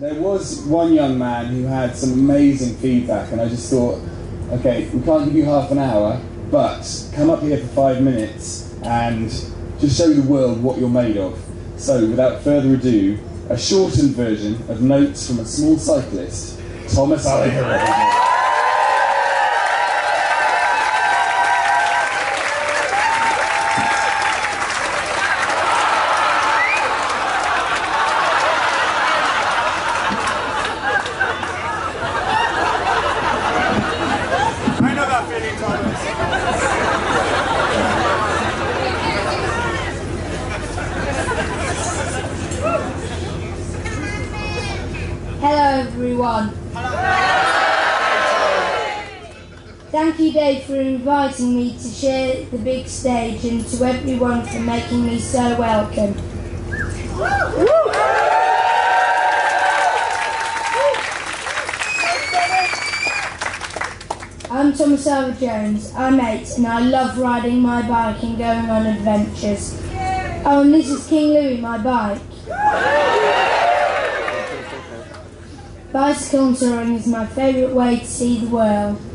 there was one young man who had some amazing feedback, and I just thought, okay, we can't give you half an hour, but come up here for five minutes and just show the world what you're made of. So, without further ado, a shortened version of Notes from a Small Cyclist, Thomas Alliger. I know that feeling, Thomas. Hello everyone. Thank you Dave for inviting me to share the big stage and to everyone for making me so welcome. I'm Thomas Ivor Jones. I'm eight and I love riding my bike and going on adventures. Oh, and this is King Louie, my bike. Bicycle touring is my favourite way to see the world.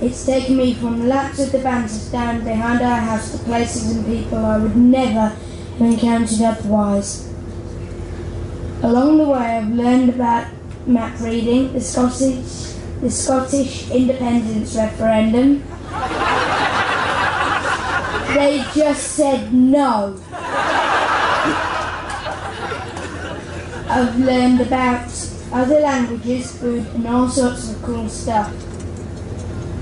It's taken me from the laps of the bandstand behind our house to places and people I would never have encountered otherwise. Along the way, I've learned about map reading, the Scottish, the Scottish independence referendum. they just said no. I've learned about other languages, food, and all sorts of cool stuff.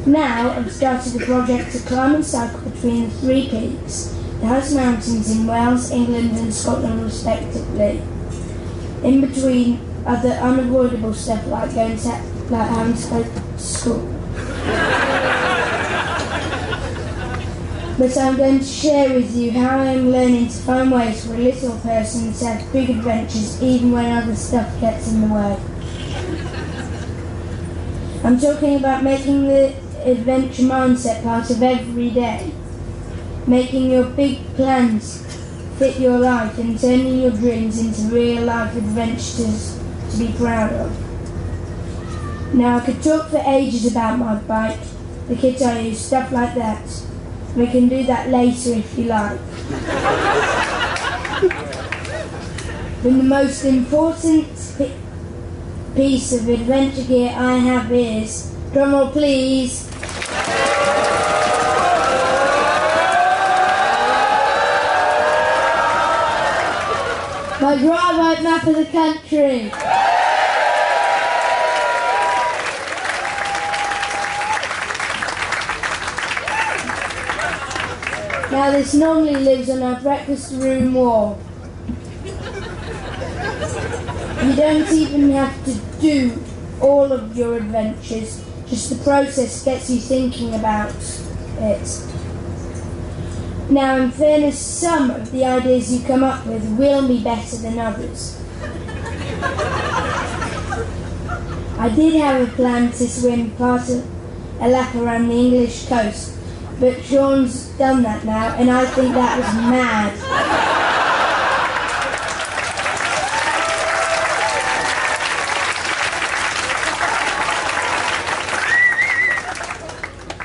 Now I've started a project to climb and cycle between the three peaks, the House Mountains in Wales, England, and Scotland, respectively. In between other unavoidable stuff like going to like having to go to school. But I'm going to share with you how I am learning to find ways for a little person to have big adventures even when other stuff gets in the way. I'm talking about making the adventure mindset part of every day. Making your big plans fit your life and turning your dreams into real life adventures to be proud of. Now I could talk for ages about my bike, the kit I use, stuff like that. We can do that later if you like. but the most important pi- piece of adventure gear I have is, drumroll please, my drive out map of the country. Now this normally lives on our breakfast room wall. You don't even have to do all of your adventures, just the process gets you thinking about it. Now, in fairness, some of the ideas you come up with will be better than others. I did have a plan to swim part of a lap around the English coast, but Sean's done that now, and I think that was mad.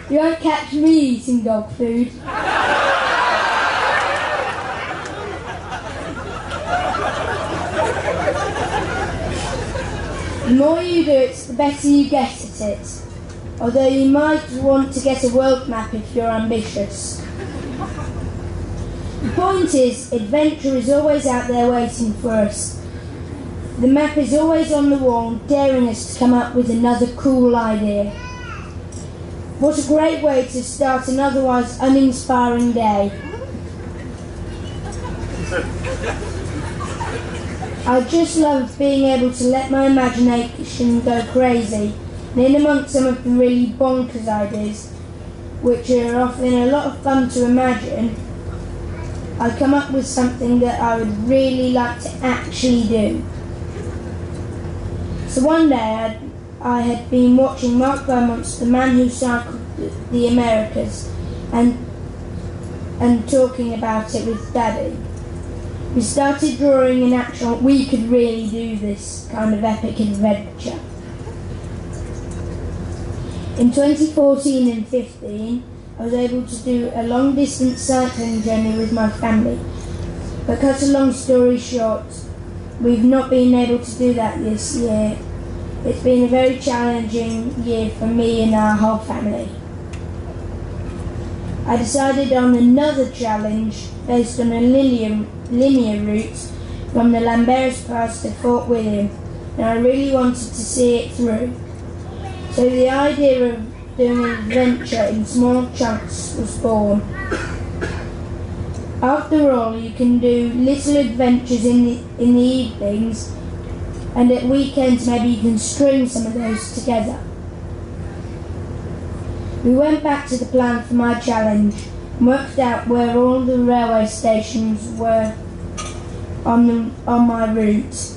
You won't catch me eating dog food. The more you do it, the better you get at it. Although you might want to get a world map if you're ambitious. The point is, adventure is always out there waiting for us. The map is always on the wall, daring us to come up with another cool idea. What a great way to start an otherwise uninspiring day. I just love being able to let my imagination go crazy, and in amongst some of the really bonkers ideas, which are often a lot of fun to imagine, I come up with something that I would really like to actually do. So one day I'd, I had been watching Mark Beaumont's The Man Who Cycled the Americas and and talking about it with Daddy. We started drawing an actual, we could really do this kind of epic adventure. In 2014 and 15, I was able to do a long distance cycling journey with my family. But cut a long story short, we've not been able to do that this year. It's been a very challenging year for me and our whole family. I decided on another challenge based on a linear, linear route from the Llanberis Pass to Fort William, and I really wanted to see it through. So the idea of doing an adventure in small chunks was born. After all, you can do little adventures in the, in the evenings, and at weekends maybe you can string some of those together. We went back to the plan for my challenge and worked out where all the railway stations were on, the, on my route.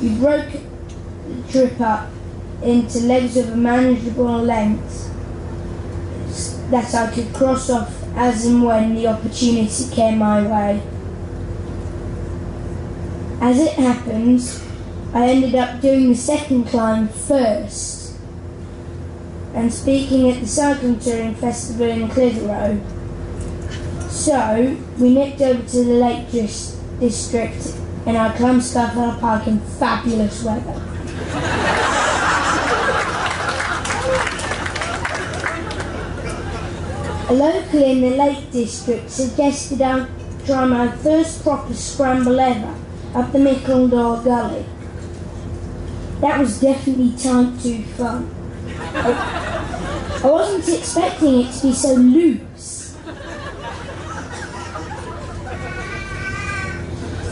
We broke the trip up into legs of a manageable length that I could cross off as and when the opportunity came my way. As it happens, I ended up doing the second climb first and speaking at the Cycling Touring Festival in Clitheroe. So, we nipped over to the Lake Dis- District and I climbed Scafell Pike in fabulous weather. A local in the Lake District suggested I try my first proper scramble ever up the Mickledore Gully. That was definitely time 2 fun. I, I wasn't expecting it to be so loose.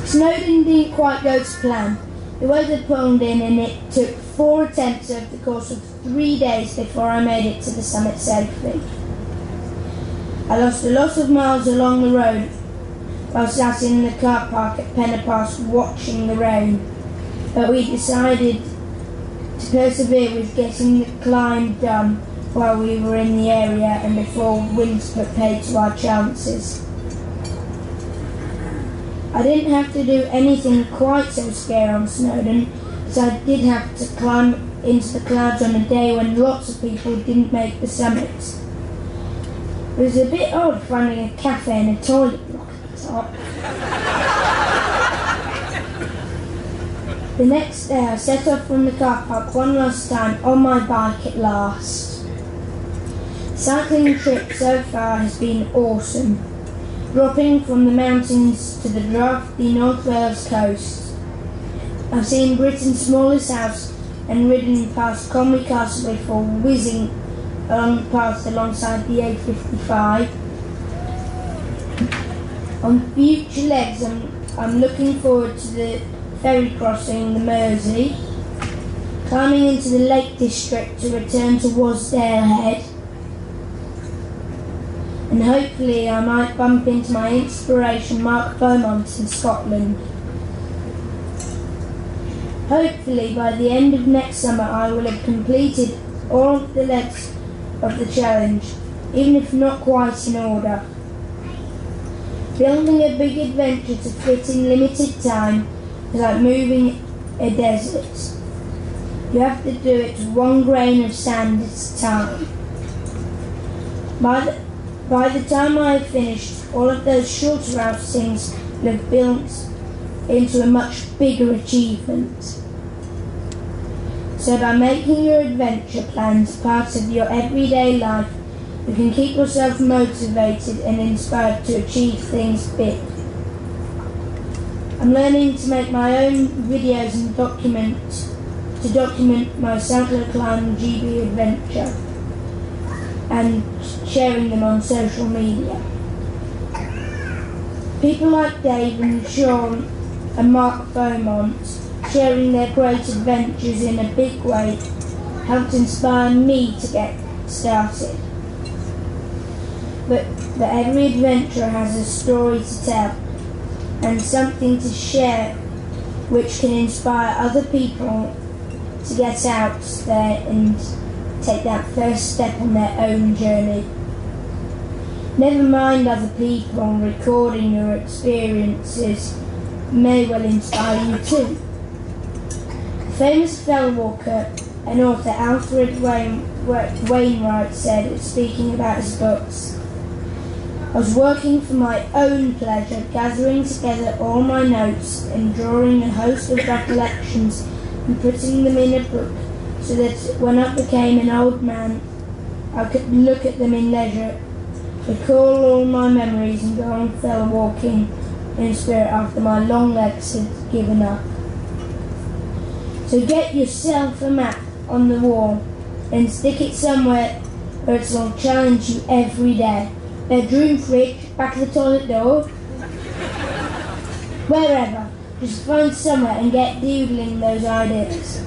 Snowdon didn't quite go to plan. The weather pulled in and it took four attempts over the course of three days before I made it to the summit safely. I lost a lot of miles along the road while sat in the car park at Pen-y-Pass watching the rain. But we decided persevere with getting the climb done while we were in the area and before winds put paid to our chances. I didn't have to do anything quite so scary on Snowdon, as I did have to climb into the clouds on a day when lots of people didn't make the summit. It was a bit odd finding a cafe and a toilet block at the top. The next uh, day I set off from the car park one last time on my bike at last. Cycling trip so far has been awesome. Dropping from the mountains to the drafty North Wales coast. I've seen Britain's smallest house and ridden past Conwy Castle before whizzing along the path alongside the A55. On future legs, I'm, I'm looking forward to the ferry crossing the Mersey, climbing into the Lake District to return to Wasdale Head, and hopefully I might bump into my inspiration Mark Beaumont in Scotland. Hopefully by the end of next summer I will have completed all of the legs of the challenge, even if not quite in order. Building a big adventure to fit in limited time is like moving a desert. You have to do it one grain of sand at a time. By the, by the time I finished, all of those shorter outings will have built into a much bigger achievement. So by making your adventure plans part of your everyday life, you can keep yourself motivated and inspired to achieve things big. I'm learning to make my own videos and document to document my Southland Climb GB adventure and sharing them on social media. People like Dave and Sean and Mark Beaumont sharing their great adventures in a big way helped inspire me to get started. But, but every adventure has a story to tell and something to share which can inspire other people to get out there and take that first step on their own journey. Never mind other people recording your experiences may well inspire you too. Famous fell walker and author Alfred Wain, Wainwright said, speaking about his books, I was working for my own pleasure, gathering together all my notes and drawing a host of recollections and putting them in a book so that when I became an old man, I could look at them in leisure, recall all my memories and go on fell walking in spirit after my long legs had given up. So get yourself a map on the wall and stick it somewhere where it'll challenge you every day. Bedroom, fridge, back of the toilet door, wherever. Just find somewhere and get doodling those ideas.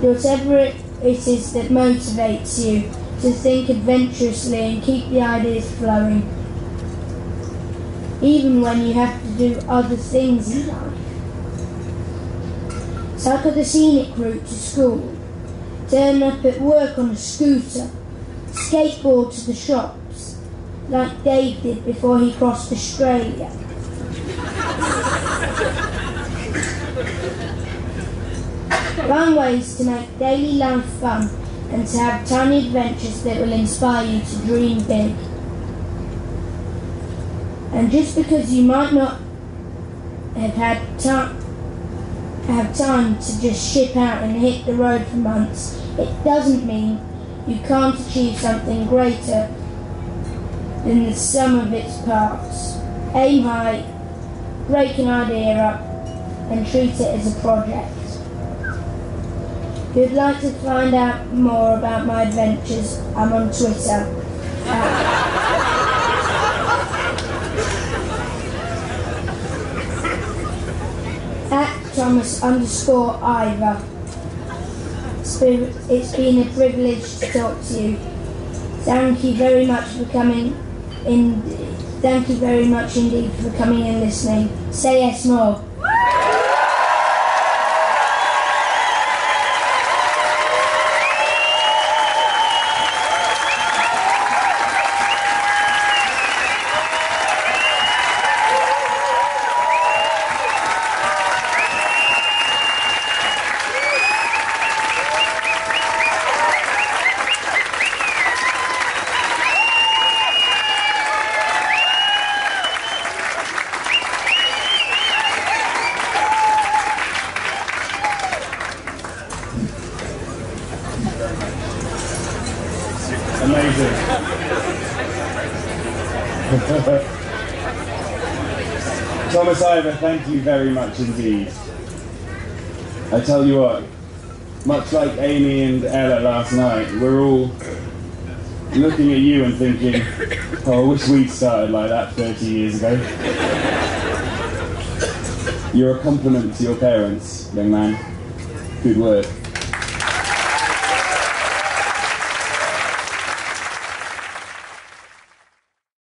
Whatever it is that motivates you to think adventurously and keep the ideas flowing, even when you have to do other things in life. Cycle the scenic route to school, turn up at work on a scooter, skateboard to the shops, like Dave did before he crossed Australia. Find ways to make daily life fun and to have tiny adventures that will inspire you to dream big. And just because you might not have had time have time to just ship out and hit the road for months, it doesn't mean you can't achieve something greater than the sum of its parts. Aim high, break an idea up, and treat it as a project. If you'd like to find out more about my adventures, I'm on Twitter. Uh, at, Thomas underscore Ivor. It's been a privilege to talk to you. Thank you very much for coming in. Thank you very much indeed for coming and listening. Say yes more. Amazing. Ivor, thank you very much indeed. I tell you what, much like Amy and Ella last night, we're all looking at you and thinking, oh, I wish we'd started like that 30 years ago. You're a compliment to your parents, young man. Good work.